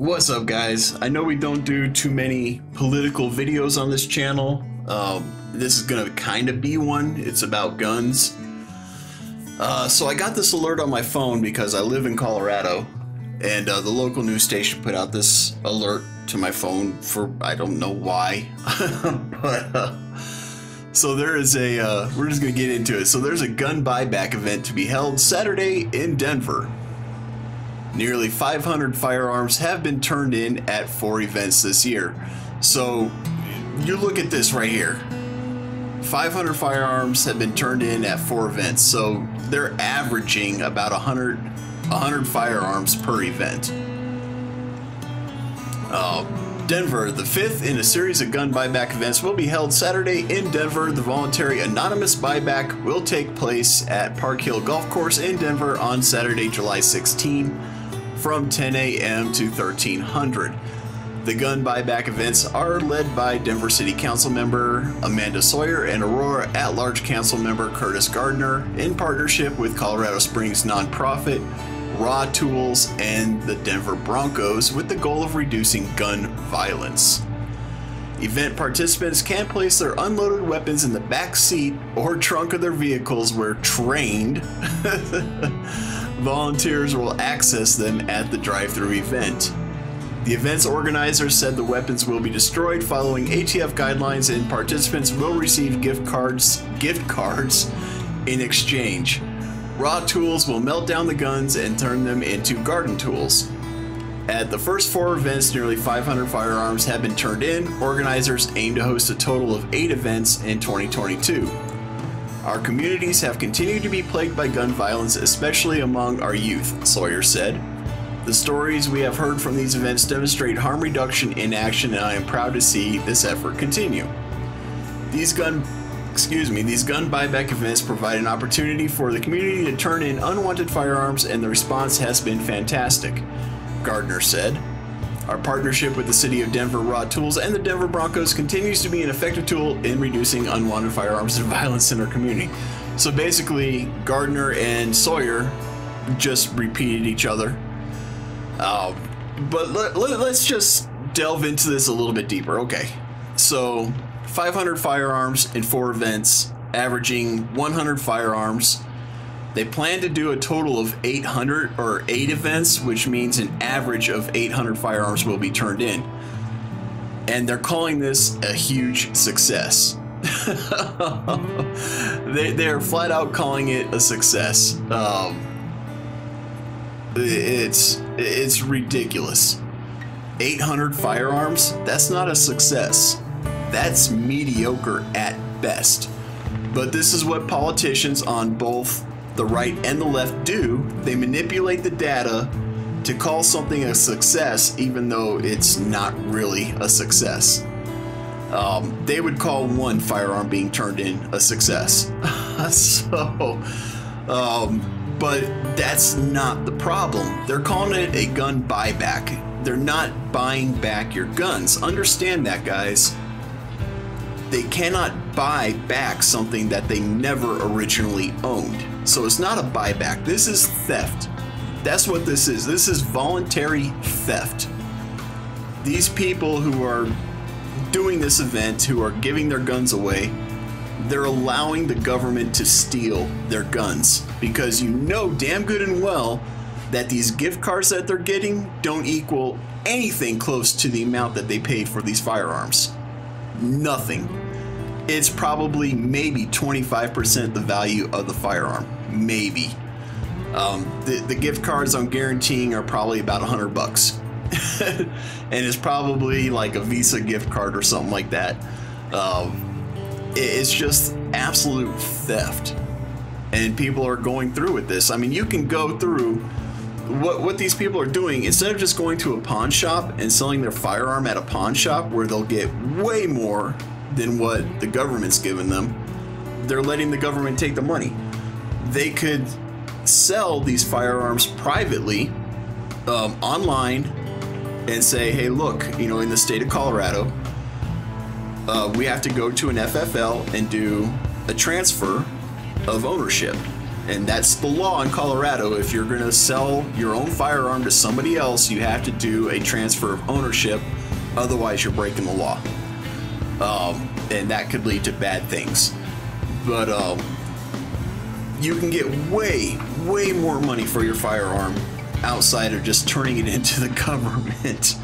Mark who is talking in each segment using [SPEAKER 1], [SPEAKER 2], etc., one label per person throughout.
[SPEAKER 1] What's up, guys? I know we don't do too many political videos on this channel. Um, this is gonna kind of be one. It's about guns. Uh, so I got this alert on my phone because I live in Colorado, and uh, the local news station put out this alert to my phone for I don't know why, but uh, so there is a uh, we're just gonna get into it. So there's a gun buyback event to be held Saturday in Denver. Nearly 500 firearms have been turned in at four events this year. So you look at this right here. 500 firearms have been turned in at four events. So they're averaging about 100, 100 firearms per event. Uh, Denver, the fifth in a series of gun buyback events, will be held Saturday in Denver. The voluntary anonymous buyback will take place at Park Hill Golf Course in Denver on Saturday, July 16 from 10 a.m. to 1300. The gun buyback events are led by Denver City Council member Amanda Sawyer and Aurora at large council member Curtis Gardner in partnership with Colorado Springs nonprofit Raw Tools and the Denver Broncos with the goal of reducing gun violence. Event participants can place their unloaded weapons in the back seat or trunk of their vehicles where trained volunteers will access them at the drive-through event. The event's organizers said the weapons will be destroyed following ATF guidelines and participants will receive gift cards gift cards in exchange. Raw tools will melt down the guns and turn them into garden tools. At the first four events, nearly 500 firearms have been turned in. Organizers aim to host a total of eight events in 2022. Our communities have continued to be plagued by gun violence, especially among our youth, Sawyer said. The stories we have heard from these events demonstrate harm reduction in action, and I am proud to see this effort continue. These gun excuse me, these gun buyback events provide an opportunity for the community to turn in unwanted firearms, and the response has been fantastic, Gardner said. Our partnership with the City of Denver Raw Tools and the Denver Broncos continues to be an effective tool in reducing unwanted firearms and violence in our community. So basically, Gardner and Sawyer just repeated each other. Uh, but let, let, let's just delve into this a little bit deeper. Okay, so 500 firearms in four events, averaging 100 firearms they plan to do a total of 800 or 8 events, which means an average of 800 firearms will be turned in. And they're calling this a huge success. they, they're flat out calling it a success. Um, it's it's ridiculous. 800 firearms? That's not a success. That's mediocre at best. But this is what politicians on both the right and the left do, they manipulate the data to call something a success even though it's not really a success. Um, they would call one firearm being turned in a success. so, um, but that's not the problem. They're calling it a gun buyback. They're not buying back your guns. Understand that, guys. They cannot buy back something that they never originally owned. So it's not a buyback. This is theft. That's what this is. This is voluntary theft. These people who are doing this event, who are giving their guns away, they're allowing the government to steal their guns because you know damn good and well that these gift cards that they're getting don't equal anything close to the amount that they paid for these firearms. Nothing it's probably maybe 25% the value of the firearm. Maybe. Um, the, the gift cards I'm guaranteeing are probably about 100 bucks. and it's probably like a Visa gift card or something like that. Um, it's just absolute theft. And people are going through with this. I mean, you can go through what what these people are doing instead of just going to a pawn shop and selling their firearm at a pawn shop where they'll get way more than what the government's given them, they're letting the government take the money. They could sell these firearms privately um, online and say, hey, look, you know, in the state of Colorado, uh, we have to go to an FFL and do a transfer of ownership. And that's the law in Colorado. If you're going to sell your own firearm to somebody else, you have to do a transfer of ownership. Otherwise, you're breaking the law. Um, and that could lead to bad things. But um, you can get way, way more money for your firearm outside of just turning it into the government.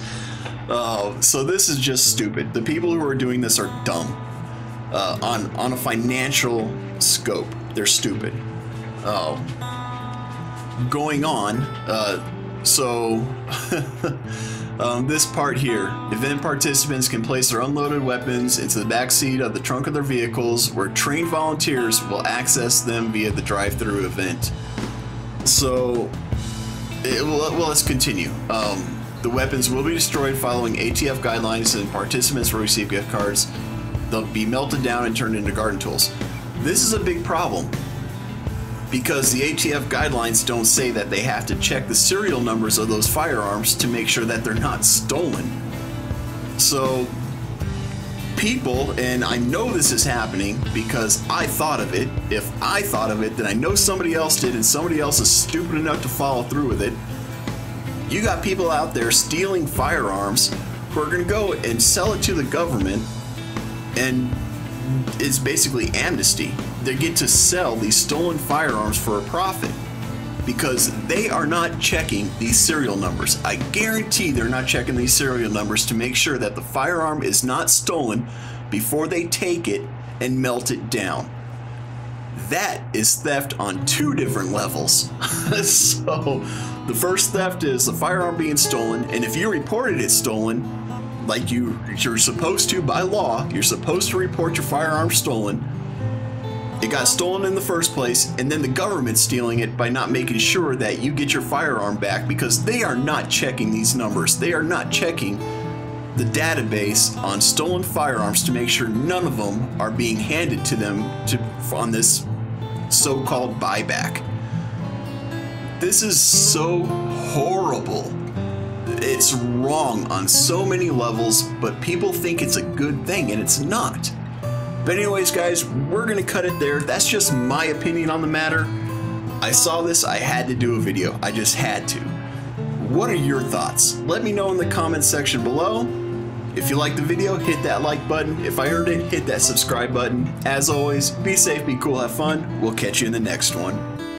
[SPEAKER 1] Uh, so this is just stupid. The people who are doing this are dumb. Uh, on on a financial scope, they're stupid. Uh, going on, uh, so um, this part here, event participants can place their unloaded weapons into the back seat of the trunk of their vehicles, where trained volunteers will access them via the drive-through event. So, it, well, well, let's continue. Um, the weapons will be destroyed following ATF guidelines, and participants will receive gift cards. They'll be melted down and turned into garden tools. This is a big problem because the ATF guidelines don't say that they have to check the serial numbers of those firearms to make sure that they're not stolen. So, people, and I know this is happening because I thought of it. If I thought of it, then I know somebody else did, and somebody else is stupid enough to follow through with it. You got people out there stealing firearms who are going to go and sell it to the government, and it's basically amnesty. They get to sell these stolen firearms for a profit because they are not checking these serial numbers. I guarantee they're not checking these serial numbers to make sure that the firearm is not stolen before they take it and melt it down. That is theft on two different levels. so, the first theft is the firearm being stolen, and if you reported it stolen, like you you're supposed to by law, you're supposed to report your firearm stolen. It got stolen in the first place, and then the government's stealing it by not making sure that you get your firearm back because they are not checking these numbers. They are not checking the database on stolen firearms to make sure none of them are being handed to them to on this so-called buyback. This is so horrible. It's wrong on so many levels, but people think it's a good thing, and it's not. But, anyways, guys, we're gonna cut it there. That's just my opinion on the matter. I saw this, I had to do a video. I just had to. What are your thoughts? Let me know in the comments section below. If you liked the video, hit that like button. If I heard it, hit that subscribe button. As always, be safe, be cool, have fun. We'll catch you in the next one.